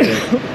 Yeah.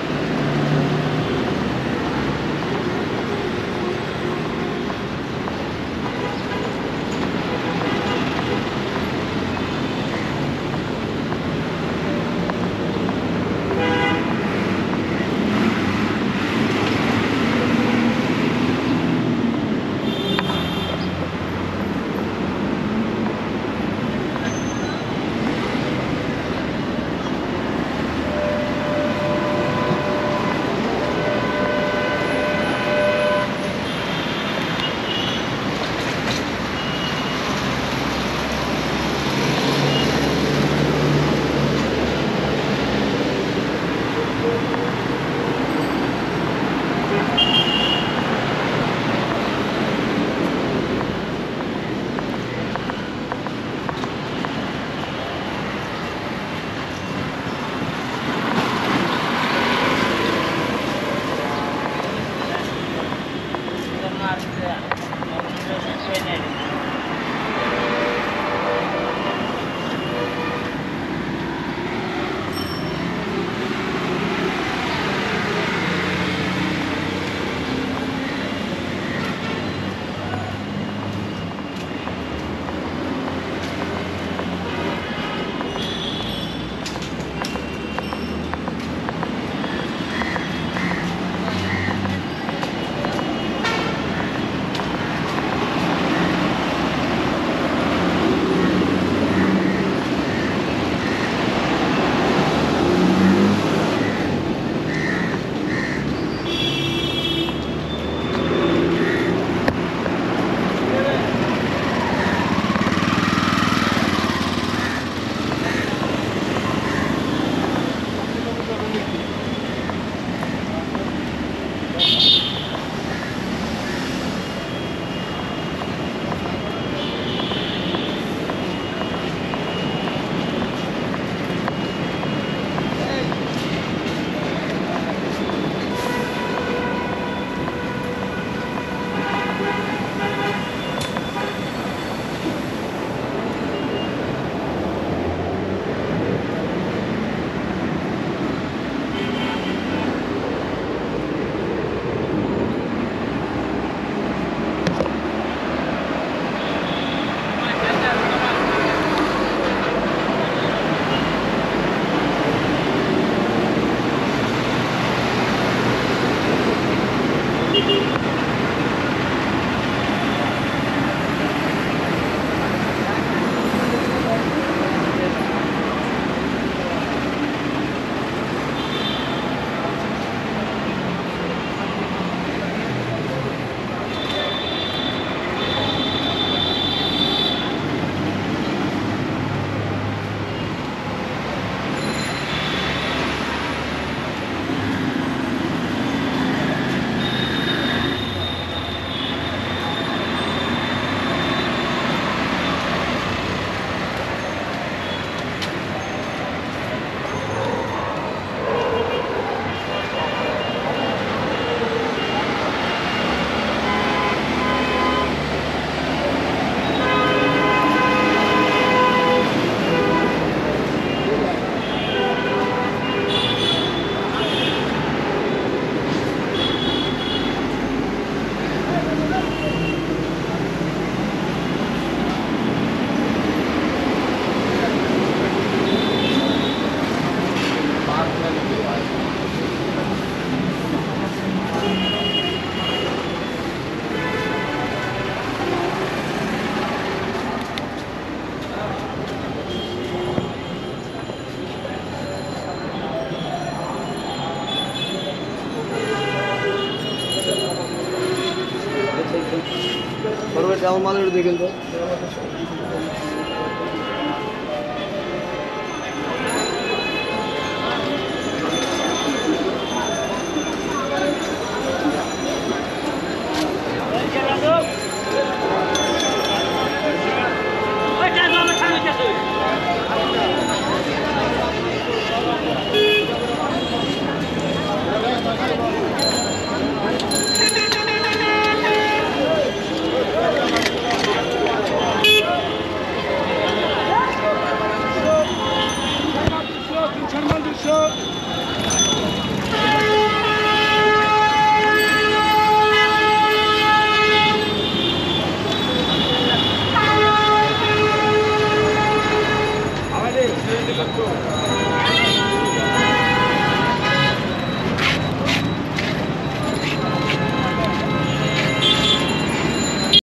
আমার মালের দেখেন তো